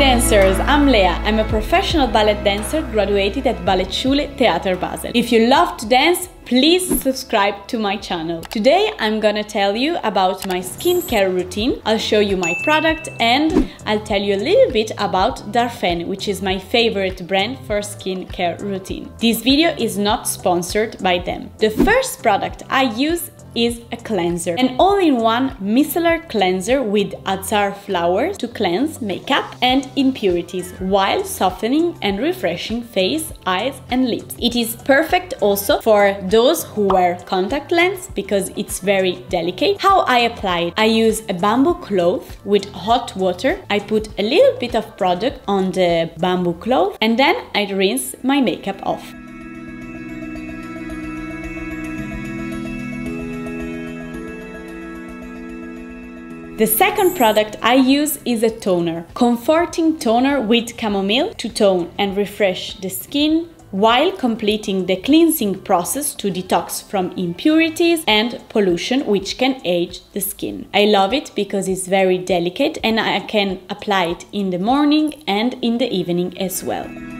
dancers! I'm Lea. I'm a professional ballet dancer graduated at Ballettschule Theater Basel. If you love to dance, please subscribe to my channel. Today I'm gonna tell you about my skincare routine, I'll show you my product and I'll tell you a little bit about Darphin, which is my favorite brand for skincare routine. This video is not sponsored by them. The first product I use is a cleanser. An all-in-one micellar cleanser with azahar flowers to cleanse makeup and impurities while softening and refreshing face, eyes and lips. It is perfect also for those who wear contact lens because it's very delicate. How I apply it? I use a bamboo cloth with hot water. I put a little bit of product on the bamboo cloth and then I rinse my makeup off. The second product I use is a toner, comforting toner with chamomile to tone and refresh the skin while completing the cleansing process to detox from impurities and pollution which can age the skin. I love it because it's very delicate and I can apply it in the morning and in the evening as well.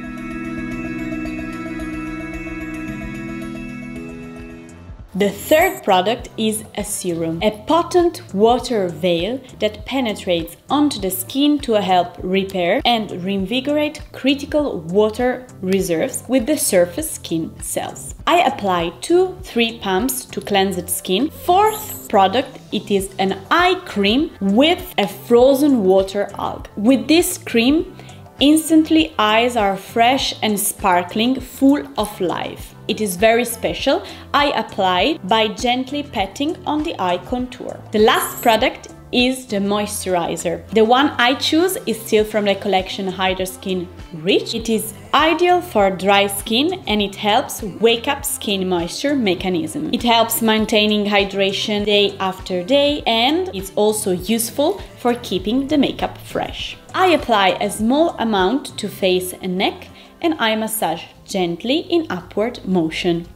The third product is a serum, a potent water veil that penetrates onto the skin to help repair and reinvigorate critical water reserves with the surface skin cells. I apply 2-3 pumps to cleanse the skin. Fourth product, it is an eye cream with a frozen water algae. With this cream, Instantly, eyes are fresh and sparkling, full of life. It is very special. I apply by gently patting on the eye contour. The last product is the moisturizer. The one I choose is still from the collection Hydraskin Rich. It is ideal for dry skin and it helps wake up skin moisture mechanism. It helps maintaining hydration day after day and it's also useful for keeping the makeup fresh. I apply a small amount to face and neck and I massage gently in upward motion.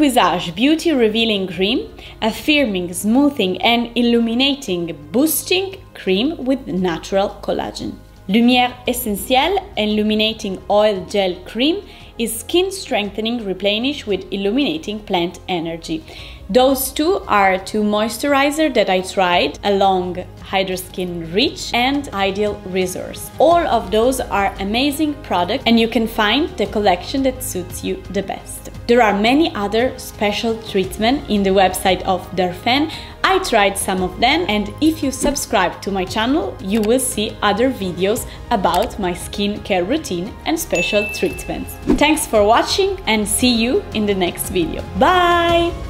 Exquisage Beauty Revealing Cream, affirming, smoothing and illuminating boosting cream with natural collagen. Lumière Essentielle Illuminating Oil Gel Cream is skin strengthening replenish with illuminating plant energy. Those two are two moisturizers that I tried along Hydraskin Rich and Ideal Resource. All of those are amazing products and you can find the collection that suits you the best. There are many other special treatments in the website of Darphin. I tried some of them and if you subscribe to my channel, you will see other videos about my skincare routine and special treatments. Thanks for watching and see you in the next video. Bye!